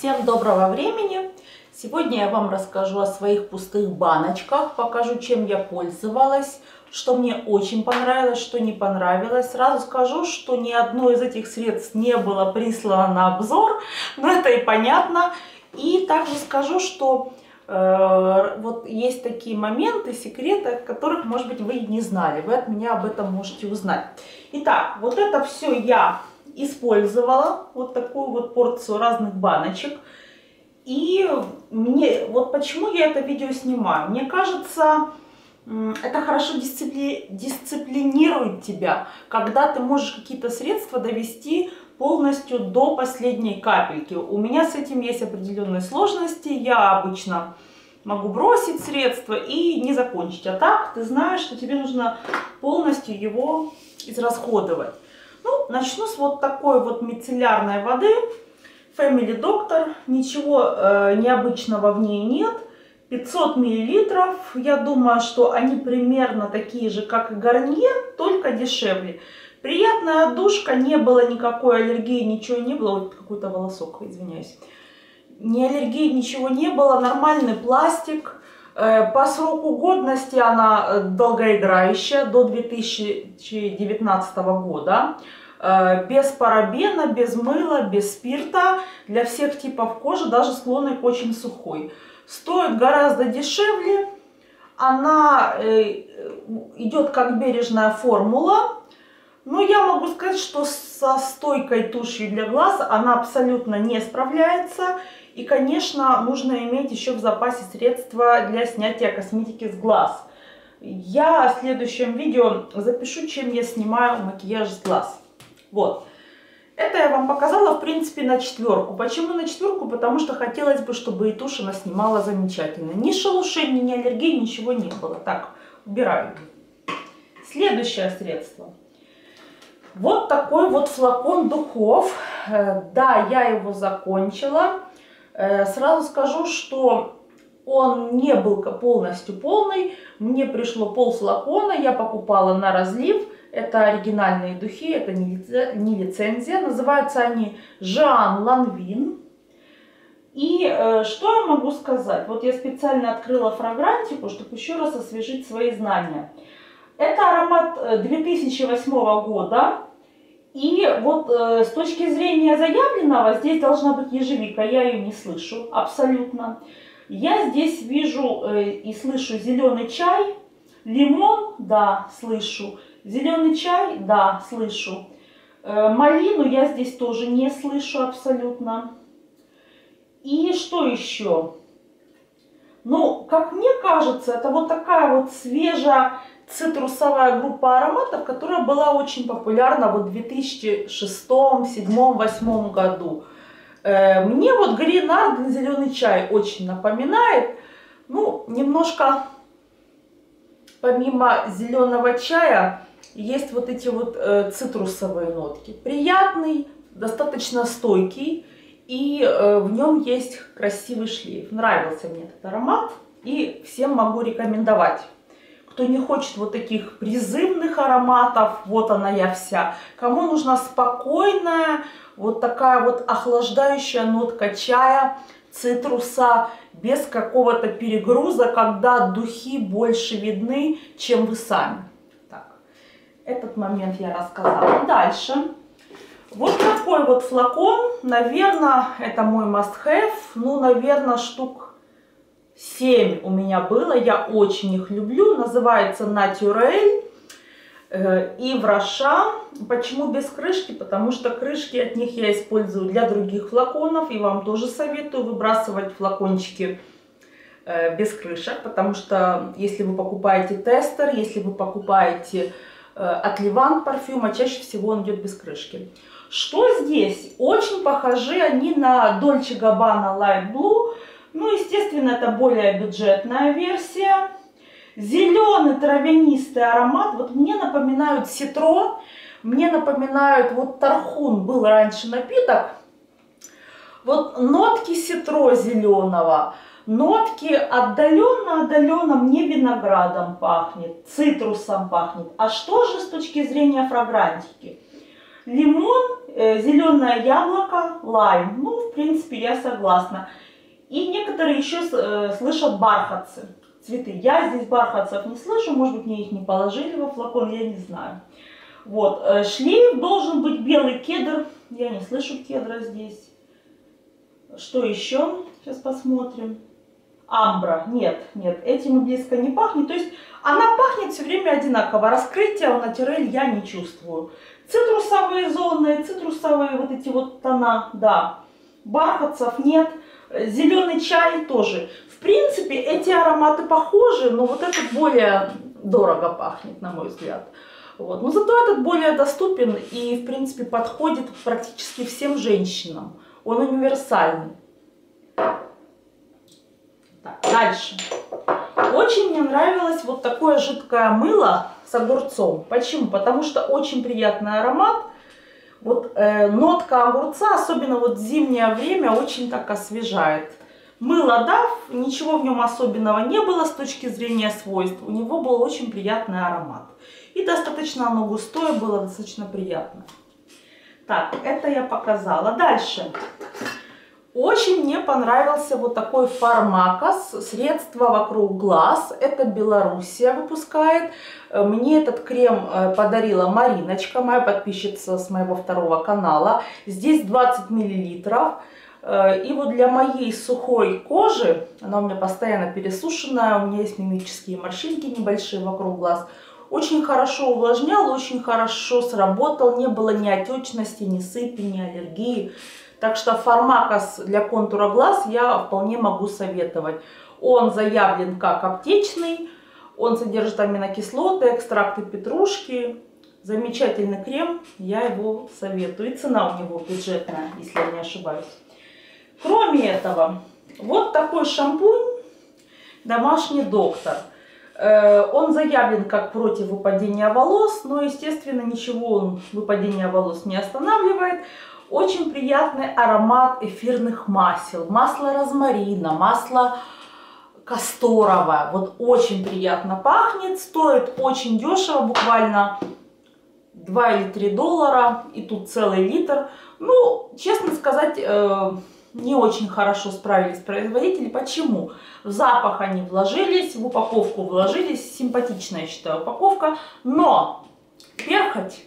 Всем доброго времени! Сегодня я вам расскажу о своих пустых баночках, покажу, чем я пользовалась, что мне очень понравилось, что не понравилось. Сразу скажу, что ни одно из этих средств не было прислано на обзор, но это и понятно. И также скажу, что э, вот есть такие моменты, секреты, которых, может быть, вы и не знали. Вы от меня об этом можете узнать. Итак, вот это все я использовала вот такую вот порцию разных баночек. И мне, вот почему я это видео снимаю? Мне кажется, это хорошо дисципли, дисциплинирует тебя, когда ты можешь какие-то средства довести полностью до последней капельки. У меня с этим есть определенные сложности. Я обычно могу бросить средства и не закончить. А так ты знаешь, что тебе нужно полностью его израсходовать. Ну, начну с вот такой вот мицеллярной воды. Family Doctor. Ничего э, необычного в ней нет. 500 миллилитров. Я думаю, что они примерно такие же, как и Гарнье, только дешевле. Приятная отдушка, не было никакой аллергии, ничего не было. Какой-то волосок, извиняюсь. Ни аллергии, ничего не было. Нормальный пластик. Э, по сроку годности она э, долгоиграющая, до 2019 года. Э, без парабена, без мыла, без спирта. Для всех типов кожи, даже склонной к очень сухой. Стоит гораздо дешевле. Она идет как бережная формула. Но я могу сказать, что со стойкой тушью для глаз она абсолютно не справляется. И, конечно, нужно иметь еще в запасе средства для снятия косметики с глаз. Я в следующем видео запишу, чем я снимаю макияж с глаз. Вот. Это я вам показала, в принципе, на четверку. Почему на четверку? Потому что хотелось бы, чтобы и тушь она снимала замечательно. Ни шелушений, ни аллергии, ничего не было. Так, убираю. Следующее средство. Вот такой вот флакон духов. Э, да, я его закончила. Э, сразу скажу, что он не был полностью полный. Мне пришло пол флакона, я покупала на разлив. Это оригинальные духи, это не лицензия. Называются они Жан Ланвин. И э, что я могу сказать? Вот я специально открыла фрагрантику, чтобы еще раз освежить свои знания. Это аромат 2008 э, года. И вот э, с точки зрения заявленного, здесь должна быть ежевика, я ее не слышу абсолютно. Я здесь вижу э, и слышу зеленый чай, лимон, да, слышу, зеленый чай, да, слышу. Э, малину я здесь тоже не слышу абсолютно. И что еще? Ну, как мне кажется, это вот такая вот свежая цитрусовая группа ароматов, которая была очень популярна вот в 2006, 2007, 2008 году. Э, мне вот Гринард зеленый чай очень напоминает. Ну, немножко помимо зеленого чая есть вот эти вот э, цитрусовые нотки. Приятный, достаточно стойкий и э, в нем есть красивый шлейф. Нравился мне этот аромат и всем могу рекомендовать кто не хочет вот таких призывных ароматов, вот она я вся. Кому нужна спокойная, вот такая вот охлаждающая нотка чая, цитруса, без какого-то перегруза, когда духи больше видны, чем вы сами. Этот момент я рассказала. Дальше. Вот такой вот флакон, наверное, это мой must-have, ну, наверное, штук 7 у меня было, я очень их люблю, называется Naturel э, и Враша. Почему без крышки? Потому что крышки от них я использую для других флаконов, и вам тоже советую выбрасывать флакончики э, без крышек, потому что если вы покупаете тестер, если вы покупаете от Ливан парфюма, чаще всего он идет без крышки. Что здесь? Очень похожи они на Dolce Gabbana Light Blue, ну, естественно, это более бюджетная версия. Зеленый травянистый аромат. Вот мне напоминают ситро. Мне напоминают, вот тархун был раньше напиток. Вот нотки ситро зеленого. Нотки отдаленно-отдаленно мне виноградом пахнет, цитрусом пахнет. А что же с точки зрения фрагрантики? Лимон, э, зеленое яблоко, лайм. Ну, в принципе, я согласна. И некоторые еще э, слышат бархатцы, цветы. Я здесь бархатцев не слышу, может быть, мне их не положили во флакон, я не знаю. Вот, э, шлейф должен быть белый кедр. Я не слышу кедра здесь. Что еще? Сейчас посмотрим. Амбра. Нет, нет, этим близко не пахнет. То есть она пахнет все время одинаково. Раскрытия у натюрель я не чувствую. Цитрусовые зоны, цитрусовые вот эти вот тона, да. Бархатцев нет. Зеленый чай тоже. В принципе, эти ароматы похожи, но вот этот более дорого пахнет, на мой взгляд. Вот. Но зато этот более доступен и, в принципе, подходит практически всем женщинам. Он универсальный. Дальше. Очень мне нравилось вот такое жидкое мыло с огурцом. Почему? Потому что очень приятный аромат. Вот э, нотка огурца, особенно вот в зимнее время, очень так освежает. Мыло дав, ничего в нем особенного не было с точки зрения свойств. У него был очень приятный аромат. И достаточно оно густое было, достаточно приятно. Так, это я показала. Дальше. Очень мне понравился вот такой фармакос, средство вокруг глаз. Это Белоруссия выпускает. Мне этот крем э, подарила Мариночка, моя подписчица с моего второго канала. Здесь 20 миллилитров. Э, и вот для моей сухой кожи, она у меня постоянно пересушенная, у меня есть мимические морщинки небольшие вокруг глаз, очень хорошо увлажнял, очень хорошо сработал, не было ни отечности, ни сыпи, ни аллергии. Так что фармакос для контура глаз я вполне могу советовать. Он заявлен как аптечный, он содержит аминокислоты, экстракты петрушки. Замечательный крем, я его советую. И цена у него бюджетная, если я не ошибаюсь. Кроме этого, вот такой шампунь «Домашний доктор». Э, он заявлен как против выпадения волос, но, естественно, ничего он выпадение волос не останавливает. Очень приятный аромат эфирных масел. Масло розмарина, масло касторовое. Вот очень приятно пахнет. Стоит очень дешево, буквально 2 или 3 доллара. И тут целый литр. Ну, честно сказать, э, не очень хорошо справились производители. Почему? В запах они вложились, в упаковку вложились. Симпатичная, я считаю, упаковка. Но перхоть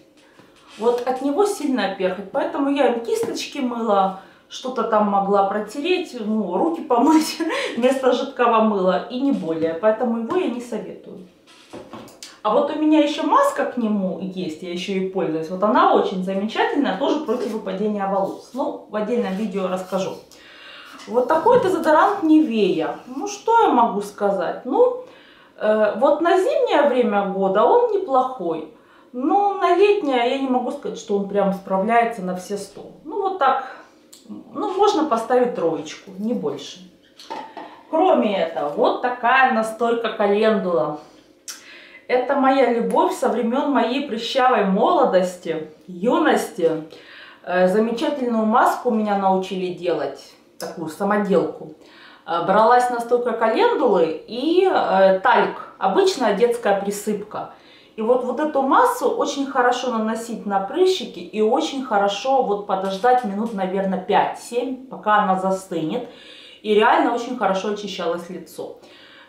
вот от него сильно перхоть, поэтому я им кисточки мыла, что-то там могла протереть, ну, руки помыть вместо жидкого мыла и не более. Поэтому его я не советую. А вот у меня еще маска к нему есть, я еще и пользуюсь. Вот она очень замечательная, тоже против выпадения волос. Ну, в отдельном видео расскажу. Вот такой дезодорант Невея. Ну, что я могу сказать? Ну, э, вот на зимнее время года он неплохой. Ну, на летнее я не могу сказать, что он прям справляется на все сто. Ну, вот так. Ну, можно поставить троечку, не больше. Кроме этого, вот такая настойка календула. Это моя любовь со времен моей прыщавой молодости, юности. Э, замечательную маску меня научили делать, такую самоделку. Э, бралась настойка календулы и э, тальк, обычная детская присыпка. И вот, вот эту массу очень хорошо наносить на прыщики и очень хорошо вот подождать минут, наверное, 5-7, пока она застынет. И реально очень хорошо очищалось лицо.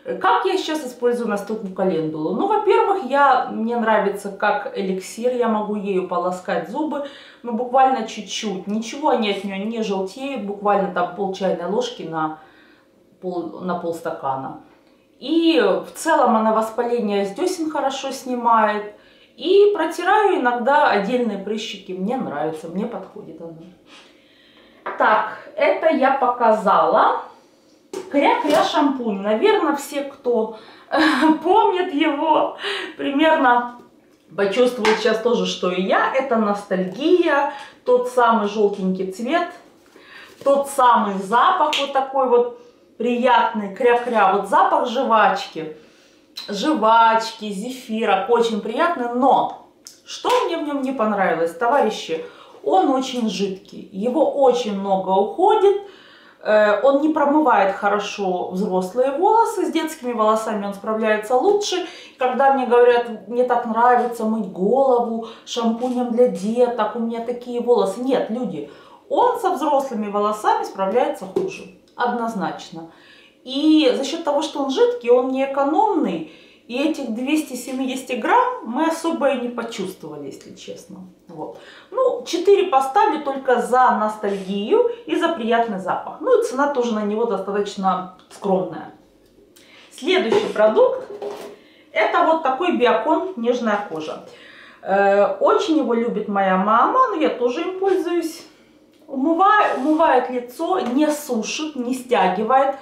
Как я сейчас использую настойку календулу? Ну, во-первых, я, мне нравится как эликсир, я могу ею полоскать зубы, ну, буквально чуть-чуть. Ничего они от нее не желтеют, буквально там пол чайной ложки на пол, на полстакана. И в целом она воспаление с десен хорошо снимает. И протираю иногда отдельные прыщики. Мне нравится, мне подходит она. Так, это я показала. Кря-кря шампунь. Наверное, все, кто помнит его, примерно почувствуют сейчас тоже, что и я. Это ностальгия, тот самый желтенький цвет, тот самый запах вот такой вот приятный, кря-кря, вот запах жвачки, жвачки, зефира, очень приятный, но что мне в нем не понравилось, товарищи, он очень жидкий, его очень много уходит, Э, он не промывает хорошо взрослые волосы, с детскими волосами он справляется лучше. Когда мне говорят, мне так нравится мыть голову шампунем для деток, у меня такие волосы. Нет, люди, он со взрослыми волосами справляется хуже, однозначно. И за счет того, что он жидкий, он не экономный, и этих 270 грамм мы особо и не почувствовали, если честно. Вот. Ну, 4 поставлю только за ностальгию и за приятный запах. Ну и цена тоже на него достаточно скромная. Следующий продукт. Это вот такой биокон нежная кожа. Э, очень его любит моя мама, но я тоже им пользуюсь. Умывает, умывает лицо, не сушит, не стягивает.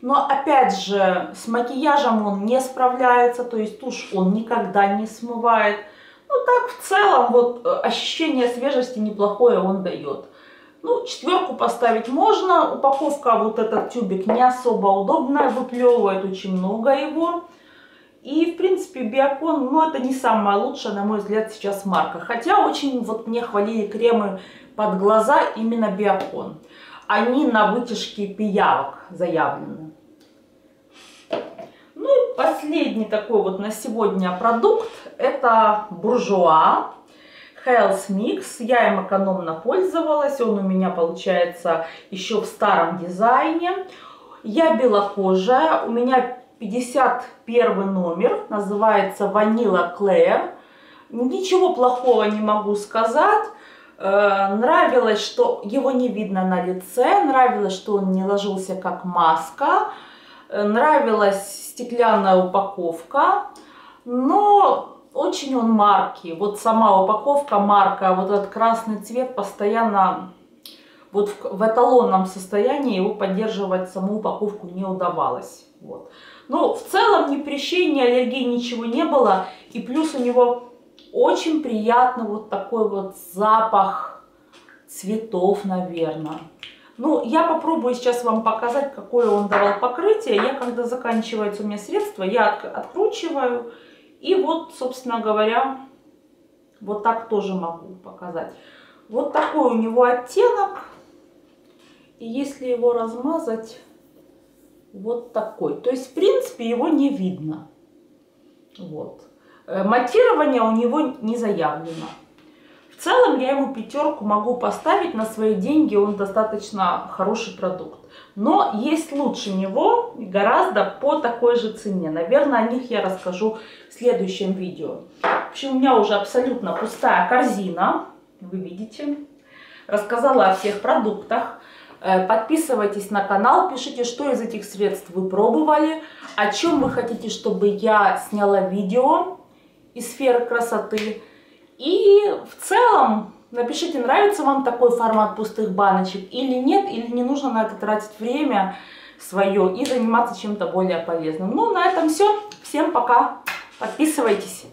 Но опять же, с макияжем он не справляется, то есть тушь он никогда не смывает. Ну так в целом вот э, ощущение свежести неплохое он дает. Ну, четверку поставить можно. Упаковка, вот этот тюбик не особо удобная, выплевывает очень много его. И, в принципе, Биокон, ну, это не самая лучшая, на мой взгляд, сейчас марка. Хотя очень вот мне хвалили кремы под глаза именно Биокон. Они на вытяжке пиявок заявлены. Последний такой вот на сегодня продукт это буржуа Health Mix. Я им экономно пользовалась. Он у меня получается еще в старом дизайне. Я белокожая. У меня 51 номер. Называется Vanilla Claire. Ничего плохого не могу сказать. Э, нравилось, что его не видно на лице. Нравилось, что он не ложился как маска. Э, нравилась стеклянная упаковка, но очень он марки. Вот сама упаковка марка, вот этот красный цвет постоянно вот в, в эталонном состоянии его поддерживать саму упаковку не удавалось. Вот. Но в целом ни прыщей, ни аллергии, ничего не было. И плюс у него очень приятный вот такой вот запах цветов, наверное. Ну, я попробую сейчас вам показать, какое он давал покрытие. Я, когда заканчивается у меня средство, я от, откручиваю. И вот, собственно говоря, вот так тоже могу показать. Вот такой у него оттенок. И если его размазать, вот такой. То есть, в принципе, его не видно. Вот. Э, матирование у него не заявлено. В целом я ему пятерку могу поставить на свои деньги, он достаточно хороший продукт. Но есть лучше него гораздо по такой же цене. Наверное, о них я расскажу в следующем видео. В общем, у меня уже абсолютно пустая корзина, вы видите. Рассказала о всех продуктах. Э, подписывайтесь на канал, пишите, что из этих средств вы пробовали, о чем вы хотите, чтобы я сняла видео из сферы красоты. И в целом напишите, нравится вам такой формат пустых баночек или нет, или не нужно на это тратить время свое и заниматься чем-то более полезным. Ну, на этом все. Всем пока. Подписывайтесь.